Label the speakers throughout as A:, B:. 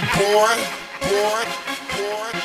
A: boy, boy, boy.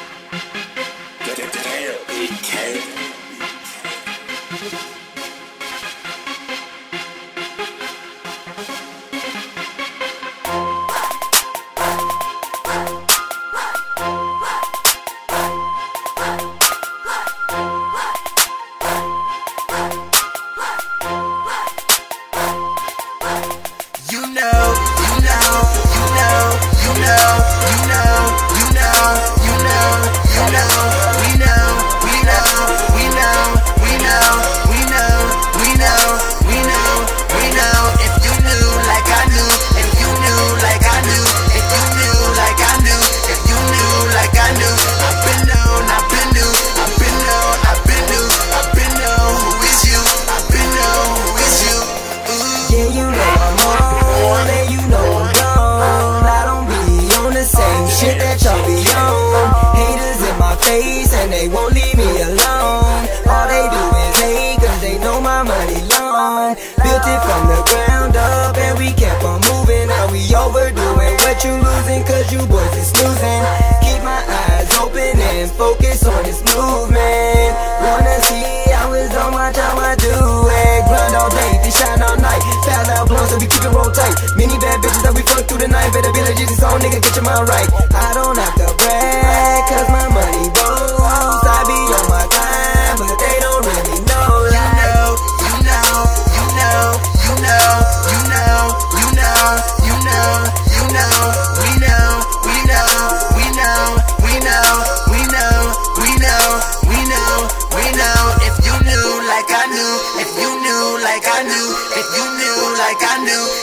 B: Face, and they won't leave me alone. All they do is hate, cause they know my money long. Built it from the ground up, and we kept on moving. Now we overdoing what you losing, cause you boys is snoozing. Keep my eyes open and focus on this movement. Wanna see how it's on my time, I do it. Grind all day, they shine all night. Foul out blunts, so we keep it roll tight. Many bad bitches that we fuck through the night. Better be legit, this song, nigga, get your mind right. I don't have to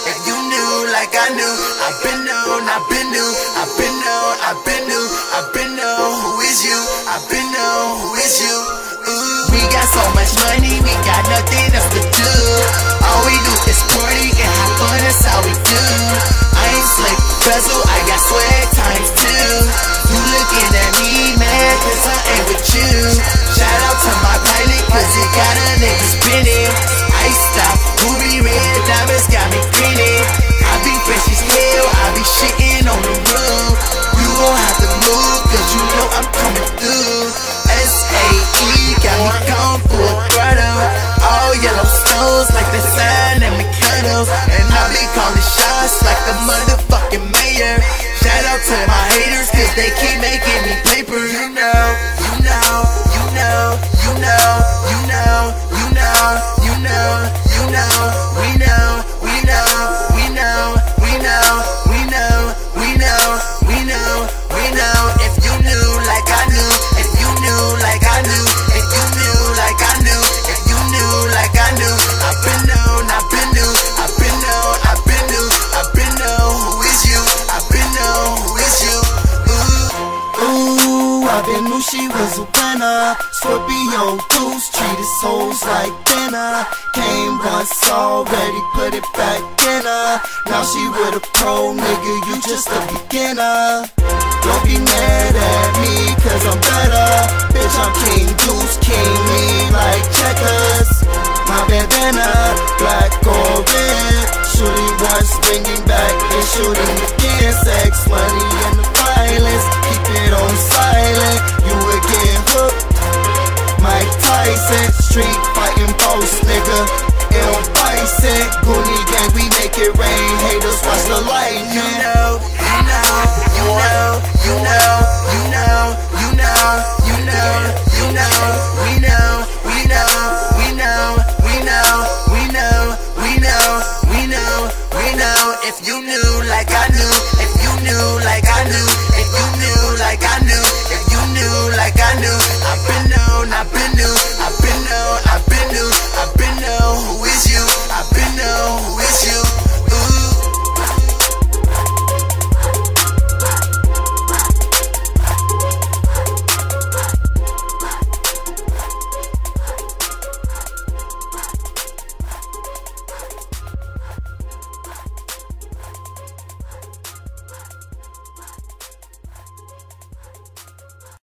C: if you knew like I knew, I've been known, I've been knew, I've been known, I've been knew, I've been known. Who is you? I've been known. Who is you? Ooh, we got so much money, we got nothing else to do. All we do is party and have fun, that's how we do. I ain't slick bezel, I got swag times two. You looking at me, man, cause I ain't with you. Shout out to my pilot, cause it got a nigga spinning. Iced out, calling shots like the motherfucking mayor. Shout out to my haters, cause they keep making me paper. You know, you know, you know, Been knew
B: she was a winner. Scorpio goose treated souls like dinner. Came once already, put it back in her. Now she with a pro nigga, you just a beginner. Don't be mad at me, cause I'm better. Bitch, I'm king goose, king Gooney gang, we make it rain. Haters watch the lightning.
C: you know, you know, you know, you know, you know, you know, you know, we know, we know, we know, we know, we know, we know, we know, we know. If you knew like I